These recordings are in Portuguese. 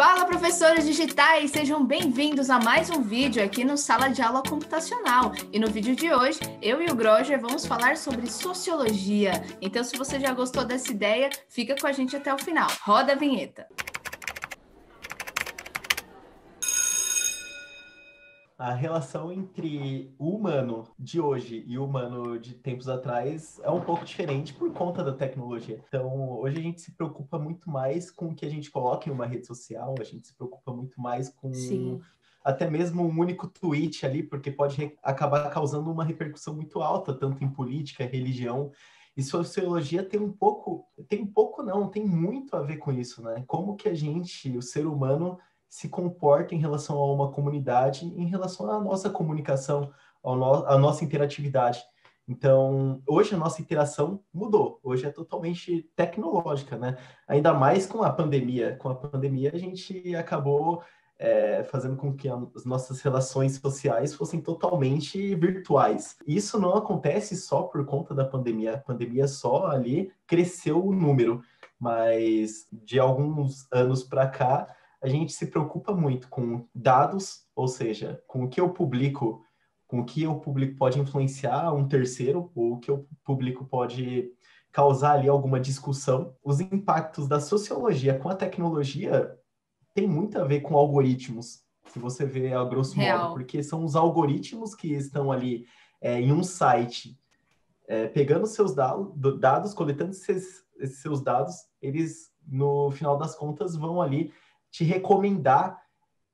Fala, professores digitais! Sejam bem-vindos a mais um vídeo aqui no Sala de Aula Computacional. E no vídeo de hoje, eu e o Groger vamos falar sobre sociologia. Então, se você já gostou dessa ideia, fica com a gente até o final. Roda a vinheta! A relação entre o humano de hoje e o humano de tempos atrás é um pouco diferente por conta da tecnologia. Então, hoje a gente se preocupa muito mais com o que a gente coloca em uma rede social, a gente se preocupa muito mais com Sim. até mesmo um único tweet ali, porque pode acabar causando uma repercussão muito alta, tanto em política, religião. E sociologia tem um pouco, tem um pouco não, tem muito a ver com isso, né? Como que a gente, o ser humano, se comporta em relação a uma comunidade, em relação à nossa comunicação, no, à nossa interatividade. Então, hoje a nossa interação mudou. Hoje é totalmente tecnológica, né? Ainda mais com a pandemia. Com a pandemia, a gente acabou é, fazendo com que as nossas relações sociais fossem totalmente virtuais. Isso não acontece só por conta da pandemia. A pandemia só ali cresceu o número, mas de alguns anos para cá, a gente se preocupa muito com dados, ou seja, com o que eu publico, com o que o público pode influenciar um terceiro, ou o que o público pode causar ali alguma discussão. Os impactos da sociologia com a tecnologia tem muito a ver com algoritmos, se você vê a grosso Real. modo, porque são os algoritmos que estão ali é, em um site, é, pegando seus dados, dados coletando esses, esses seus dados, eles, no final das contas, vão ali te recomendar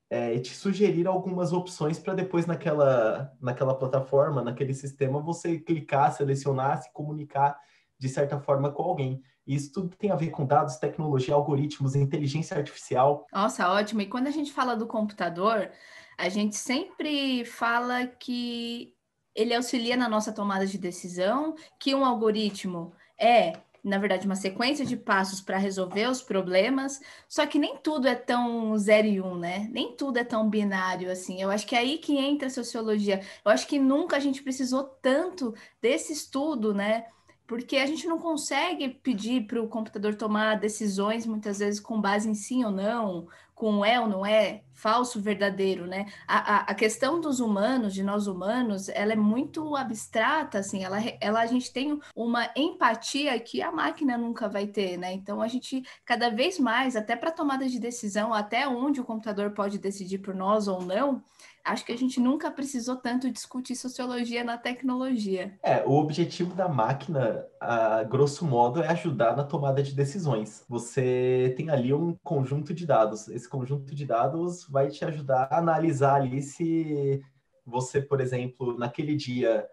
é, e te sugerir algumas opções para depois naquela, naquela plataforma, naquele sistema, você clicar, selecionar, se comunicar de certa forma com alguém. Isso tudo tem a ver com dados, tecnologia, algoritmos, inteligência artificial. Nossa, ótimo. E quando a gente fala do computador, a gente sempre fala que ele auxilia na nossa tomada de decisão, que um algoritmo é na verdade, uma sequência de passos para resolver os problemas, só que nem tudo é tão zero e um, né? Nem tudo é tão binário assim. Eu acho que é aí que entra a sociologia. Eu acho que nunca a gente precisou tanto desse estudo, né? Porque a gente não consegue pedir para o computador tomar decisões, muitas vezes, com base em sim ou não, com é ou não é, falso, verdadeiro, né? A, a, a, questão dos humanos, de nós humanos, ela é muito abstrata, assim, ela, ela a gente tem uma empatia que a máquina nunca vai ter, né? Então a gente cada vez mais, até para tomada de decisão, até onde o computador pode decidir por nós ou não, acho que a gente nunca precisou tanto discutir sociologia na tecnologia. É, o objetivo da máquina, a grosso modo, é ajudar na tomada de decisões. Você tem ali um conjunto de dados. Esse conjunto de dados vai te ajudar a analisar ali se você, por exemplo, naquele dia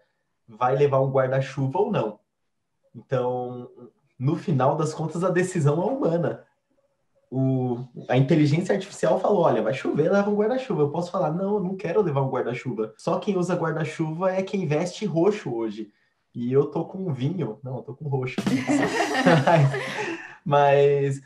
vai levar um guarda-chuva ou não. Então, no final das contas, a decisão é humana o, a inteligência artificial falou: olha, vai chover, leva um guarda-chuva. Eu posso falar: não, eu não quero levar um guarda-chuva. Só quem usa guarda-chuva é quem veste roxo hoje. E eu tô com vinho. Não, eu tô com roxo. mas,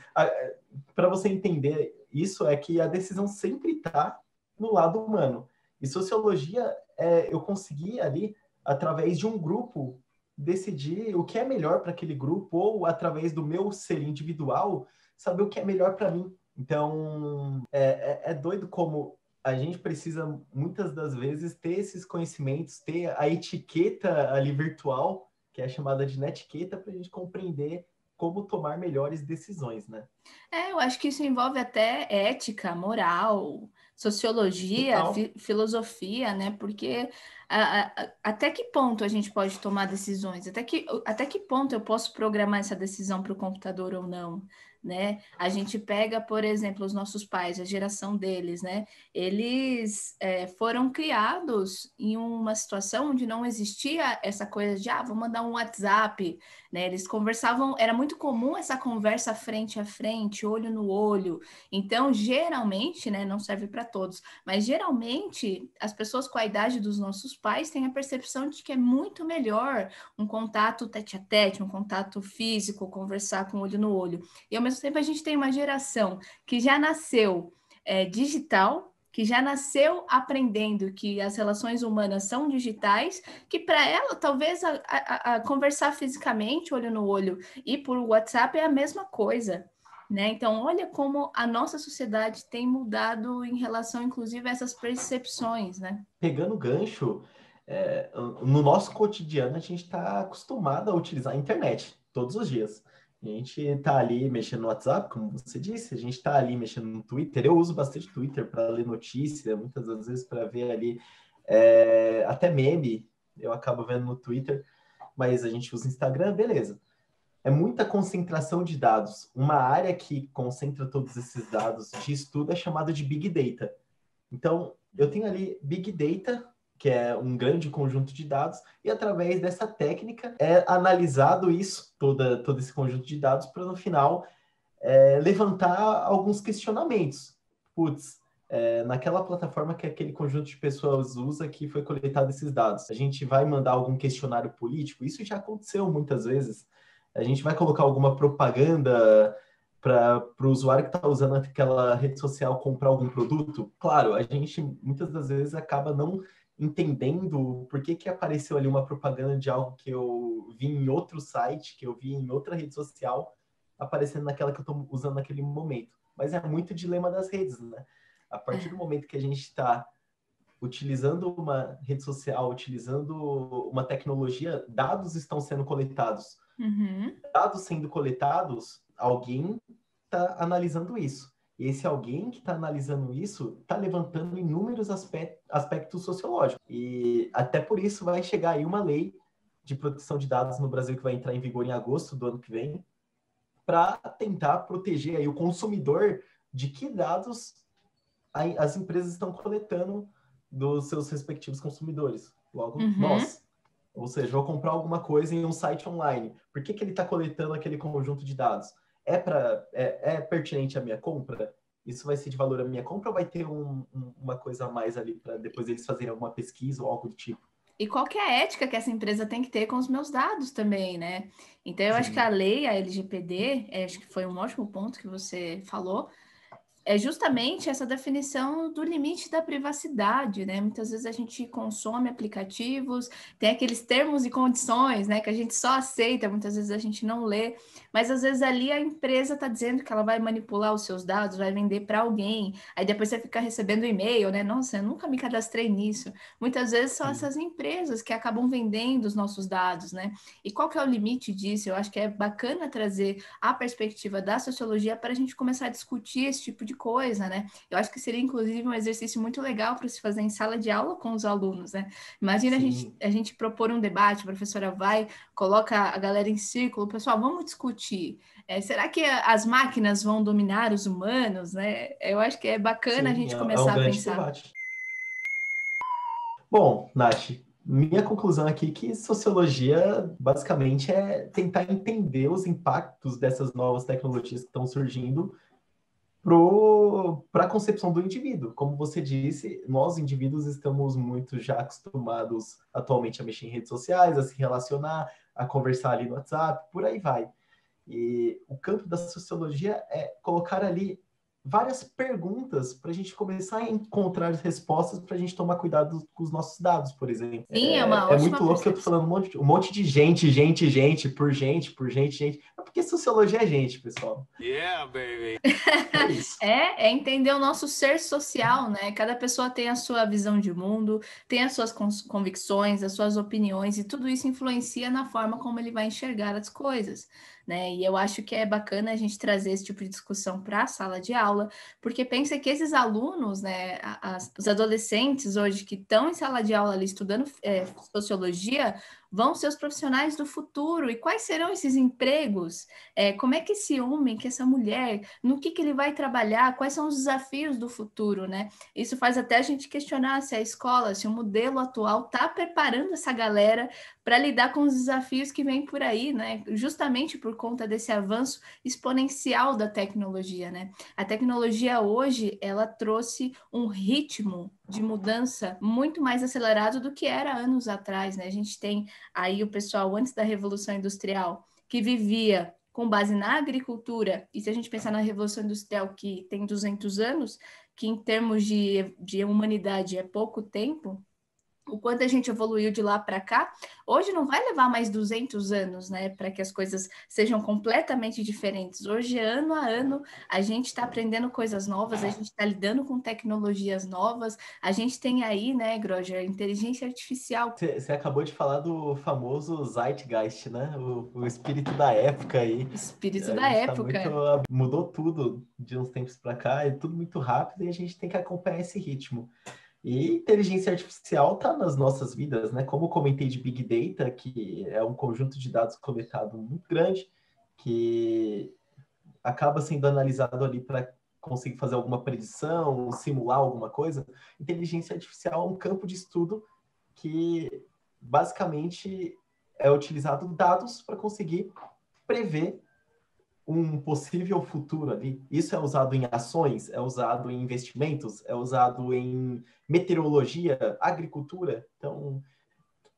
para você entender isso, é que a decisão sempre está no lado humano. E sociologia, é, eu consegui ali, através de um grupo, decidir o que é melhor para aquele grupo, ou através do meu ser individual, saber o que é melhor para mim. Então, é, é, é doido como a gente precisa, muitas das vezes, ter esses conhecimentos, ter a etiqueta ali virtual, que é chamada de netiqueta, para a gente compreender como tomar melhores decisões, né? É, eu acho que isso envolve até ética, moral, sociologia, fi filosofia, né? Porque a, a, até que ponto a gente pode tomar decisões? Até que, até que ponto eu posso programar essa decisão para o computador ou não? Né? A gente pega, por exemplo, os nossos pais, a geração deles, né? Eles é, foram criados em uma situação onde não existia essa coisa de, ah, vou mandar um WhatsApp, né? Eles conversavam, era muito comum essa conversa frente a frente, olho no olho. Então, geralmente, né, não serve para todos, mas geralmente as pessoas com a idade dos nossos pais têm a percepção de que é muito melhor um contato tete a tete, um contato físico, conversar com olho no olho. E ao mesmo tempo a gente tem uma geração que já nasceu é, digital, que já nasceu aprendendo que as relações humanas são digitais, que para ela, talvez a, a, a, conversar fisicamente, olho no olho, e por WhatsApp é a mesma coisa. Né? Então, olha como a nossa sociedade tem mudado em relação, inclusive, a essas percepções, né? Pegando gancho, é, no nosso cotidiano, a gente está acostumado a utilizar a internet todos os dias. A gente está ali mexendo no WhatsApp, como você disse, a gente está ali mexendo no Twitter. Eu uso bastante Twitter para ler notícia, muitas das vezes para ver ali é, até meme, eu acabo vendo no Twitter, mas a gente usa Instagram, beleza. É muita concentração de dados. Uma área que concentra todos esses dados de estudo é chamada de Big Data. Então, eu tenho ali Big Data que é um grande conjunto de dados, e através dessa técnica é analisado isso, toda, todo esse conjunto de dados, para no final é, levantar alguns questionamentos. Putz, é, naquela plataforma que aquele conjunto de pessoas usa que foi coletado esses dados. A gente vai mandar algum questionário político? Isso já aconteceu muitas vezes. A gente vai colocar alguma propaganda para o usuário que está usando aquela rede social comprar algum produto? Claro, a gente muitas das vezes acaba não entendendo por que, que apareceu ali uma propaganda de algo que eu vi em outro site, que eu vi em outra rede social, aparecendo naquela que eu estou usando naquele momento. Mas é muito dilema das redes, né? A partir do é. momento que a gente está utilizando uma rede social, utilizando uma tecnologia, dados estão sendo coletados. Uhum. Dados sendo coletados, alguém está analisando isso. E esse alguém que está analisando isso está levantando inúmeros aspectos sociológicos. E até por isso vai chegar aí uma lei de proteção de dados no Brasil que vai entrar em vigor em agosto do ano que vem, para tentar proteger aí o consumidor de que dados as empresas estão coletando dos seus respectivos consumidores. Logo, uhum. nós. Ou seja, vou comprar alguma coisa em um site online. Por que, que ele está coletando aquele conjunto de dados? É, para é, é, pertinente à minha compra? Isso vai ser de valor à minha compra ou vai ter um, um, uma coisa a mais ali para depois eles fazerem alguma pesquisa ou algo do tipo? E qual que é a ética que essa empresa tem que ter com os meus dados também, né? Então, eu Sim. acho que a lei, a LGPD, é, acho que foi um ótimo ponto que você falou, é justamente essa definição do limite da privacidade, né? Muitas vezes a gente consome aplicativos, tem aqueles termos e condições, né, que a gente só aceita, muitas vezes a gente não lê, mas às vezes ali a empresa está dizendo que ela vai manipular os seus dados, vai vender para alguém, aí depois você fica recebendo e-mail, né? Nossa, eu nunca me cadastrei nisso. Muitas vezes são essas empresas que acabam vendendo os nossos dados, né? E qual que é o limite disso? Eu acho que é bacana trazer a perspectiva da sociologia para a gente começar a discutir esse tipo de coisa, né? Eu acho que seria, inclusive, um exercício muito legal para se fazer em sala de aula com os alunos, né? Imagina a gente, a gente propor um debate, a professora vai, coloca a galera em círculo, pessoal, vamos discutir. É, será que as máquinas vão dominar os humanos, né? Eu acho que é bacana Sim, a gente é, começar é um a pensar. Debate. Bom, Nath, minha conclusão aqui é que sociologia basicamente é tentar entender os impactos dessas novas tecnologias que estão surgindo para a concepção do indivíduo. Como você disse, nós indivíduos estamos muito já acostumados atualmente a mexer em redes sociais, a se relacionar, a conversar ali no WhatsApp, por aí vai. E o campo da sociologia é colocar ali várias perguntas para a gente começar a encontrar respostas para a gente tomar cuidado com os nossos dados, por exemplo. Sim, é, é uma É muito louco que eu tô falando um monte, um monte de gente, gente, gente, por gente, por gente, gente. É porque sociologia é gente, pessoal. Yeah, baby! É, é, é entender o nosso ser social, né? Cada pessoa tem a sua visão de mundo, tem as suas convicções, as suas opiniões, e tudo isso influencia na forma como ele vai enxergar as coisas né? E eu acho que é bacana a gente trazer esse tipo de discussão para a sala de aula, porque pensa que esses alunos, né, as, os adolescentes hoje que estão em sala de aula ali estudando é, sociologia, vão ser os profissionais do futuro e quais serão esses empregos? É, como é que esse homem, que essa mulher, no que, que ele vai trabalhar? Quais são os desafios do futuro, né? Isso faz até a gente questionar se a escola, se o modelo atual está preparando essa galera para lidar com os desafios que vêm por aí, né? Justamente por conta desse avanço exponencial da tecnologia, né? A tecnologia hoje, ela trouxe um ritmo de mudança muito mais acelerado do que era anos atrás, né? A gente tem aí o pessoal antes da Revolução Industrial que vivia com base na agricultura, e se a gente pensar na Revolução Industrial que tem 200 anos, que em termos de, de humanidade é pouco tempo, o quanto a gente evoluiu de lá para cá, hoje não vai levar mais 200 anos, né, para que as coisas sejam completamente diferentes. Hoje, ano a ano, a gente está aprendendo coisas novas, a gente está lidando com tecnologias novas, a gente tem aí, né, Groger, inteligência artificial. Você acabou de falar do famoso Zeitgeist, né, o, o espírito da época aí. Espírito da época. Tá muito, mudou tudo de uns tempos para cá, é tudo muito rápido e a gente tem que acompanhar esse ritmo. E inteligência artificial está nas nossas vidas, né? Como comentei de Big Data, que é um conjunto de dados coletado muito grande, que acaba sendo analisado ali para conseguir fazer alguma predição, simular alguma coisa. Inteligência artificial é um campo de estudo que basicamente é utilizado dados para conseguir prever um possível futuro ali. Isso é usado em ações, é usado em investimentos, é usado em meteorologia, agricultura. Então,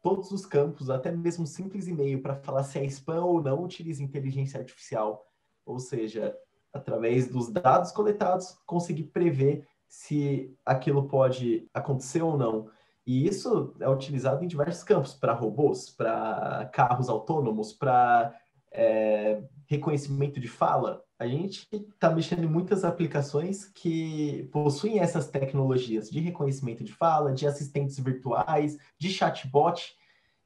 todos os campos, até mesmo simples e-mail para falar se é spam ou não, utiliza inteligência artificial. Ou seja, através dos dados coletados, conseguir prever se aquilo pode acontecer ou não. E isso é utilizado em diversos campos, para robôs, para carros autônomos, para é, reconhecimento de fala, a gente está mexendo em muitas aplicações que possuem essas tecnologias de reconhecimento de fala, de assistentes virtuais, de chatbot,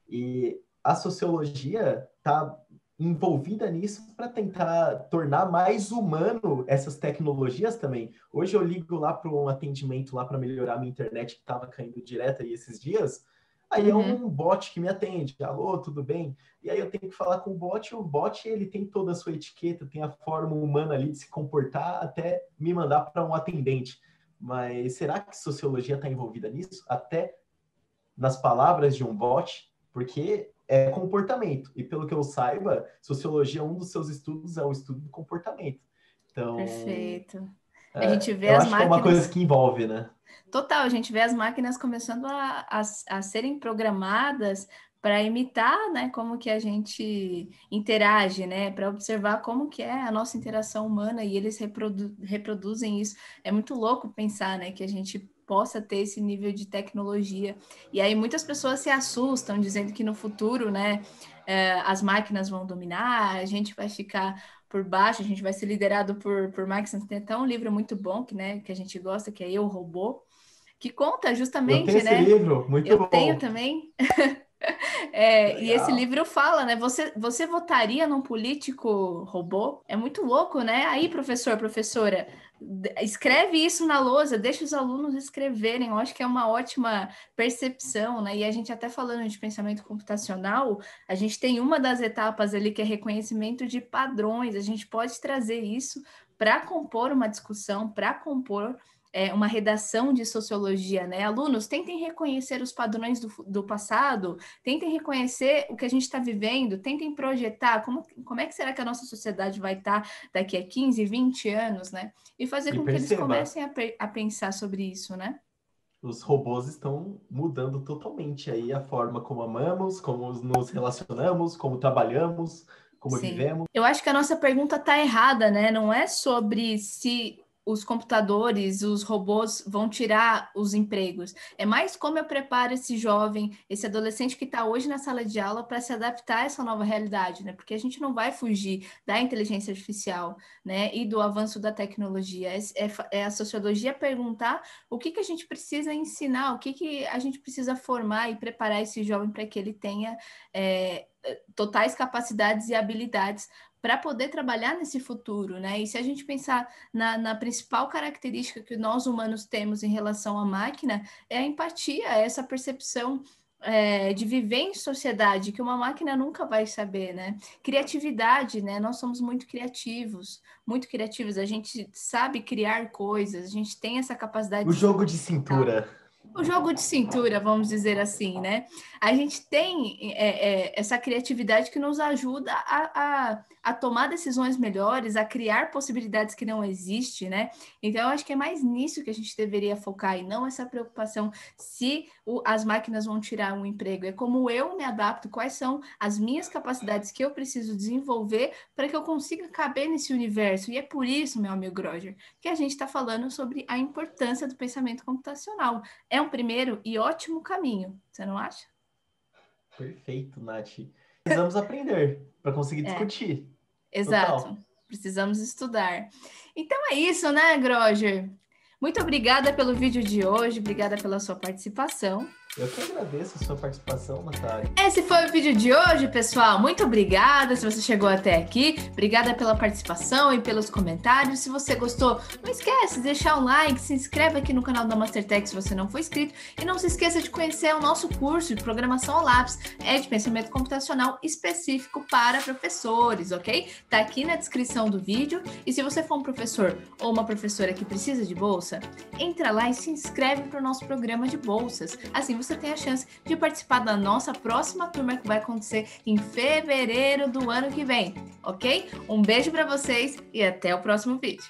e a sociologia está envolvida nisso para tentar tornar mais humano essas tecnologias também. Hoje eu ligo lá para um atendimento lá para melhorar minha internet que estava caindo direto aí esses dias. Aí uhum. é um bot que me atende, alô, tudo bem? E aí eu tenho que falar com o bot, e o bot ele tem toda a sua etiqueta, tem a forma humana ali de se comportar até me mandar para um atendente. Mas será que sociologia está envolvida nisso? Até nas palavras de um bot? Porque é comportamento. E pelo que eu saiba, sociologia, um dos seus estudos é o estudo do comportamento. Então. Perfeito. A gente vê as máquinas. é uma coisa que envolve, né? Total, a gente vê as máquinas começando a, a, a serem programadas para imitar, né, como que a gente interage, né, para observar como que é a nossa interação humana e eles reprodu reproduzem isso. É muito louco pensar, né, que a gente possa ter esse nível de tecnologia. E aí muitas pessoas se assustam, dizendo que no futuro, né, é, as máquinas vão dominar, a gente vai ficar por baixo, a gente vai ser liderado por, por máquinas. Tem até um livro muito bom que, né, que a gente gosta, que é Eu, Robô, que conta justamente, eu tenho né? Esse livro, muito eu bom. tenho também. é, e esse livro fala, né? Você, você votaria num político robô? É muito louco, né? Aí, professor, professora, escreve isso na lousa, deixa os alunos escreverem. Eu acho que é uma ótima percepção, né? E a gente até falando de pensamento computacional, a gente tem uma das etapas ali que é reconhecimento de padrões. A gente pode trazer isso para compor uma discussão, para compor é, uma redação de sociologia, né? Alunos, tentem reconhecer os padrões do, do passado, tentem reconhecer o que a gente está vivendo, tentem projetar como, como é que será que a nossa sociedade vai estar tá daqui a 15, 20 anos, né? E fazer e com perceba, que eles comecem a, a pensar sobre isso, né? Os robôs estão mudando totalmente aí a forma como amamos, como nos relacionamos, como trabalhamos, como Sim. vivemos. Eu acho que a nossa pergunta está errada, né? Não é sobre se os computadores, os robôs vão tirar os empregos. É mais como eu preparo esse jovem, esse adolescente que está hoje na sala de aula para se adaptar a essa nova realidade, né? Porque a gente não vai fugir da inteligência artificial, né? E do avanço da tecnologia. É, é, é a sociologia perguntar o que, que a gente precisa ensinar, o que, que a gente precisa formar e preparar esse jovem para que ele tenha é, totais capacidades e habilidades para poder trabalhar nesse futuro, né? E se a gente pensar na, na, principal característica que nós humanos temos em relação à máquina, é a empatia, é essa percepção é, de viver em sociedade que uma máquina nunca vai saber, né? Criatividade, né? Nós somos muito criativos, muito criativos. A gente sabe criar coisas, a gente tem essa capacidade. O jogo de cintura o jogo de cintura, vamos dizer assim, né? A gente tem é, é, essa criatividade que nos ajuda a, a, a, tomar decisões melhores, a criar possibilidades que não existem, né? Então, eu acho que é mais nisso que a gente deveria focar e não essa preocupação se o, as máquinas vão tirar um emprego. É como eu me adapto, quais são as minhas capacidades que eu preciso desenvolver para que eu consiga caber nesse universo. E é por isso, meu amigo Roger, que a gente está falando sobre a importância do pensamento computacional. É um primeiro e ótimo caminho, você não acha? Perfeito, Nath. Precisamos aprender para conseguir é. discutir. Exato. Total. Precisamos estudar. Então é isso, né, Groger? Muito obrigada pelo vídeo de hoje, obrigada pela sua participação. Eu que agradeço a sua participação, Natália. Esse foi o vídeo de hoje, pessoal. Muito obrigada se você chegou até aqui. Obrigada pela participação e pelos comentários. Se você gostou, não esquece de deixar um like, se inscreve aqui no canal da Mastertech se você não for inscrito e não se esqueça de conhecer o nosso curso de programação ao lápis, é de pensamento computacional específico para professores, ok? Tá aqui na descrição do vídeo. E se você for um professor ou uma professora que precisa de bolsa, entra lá e se inscreve para o nosso programa de bolsas. Assim você tem a chance de participar da nossa próxima turma que vai acontecer em fevereiro do ano que vem, ok? Um beijo para vocês e até o próximo vídeo.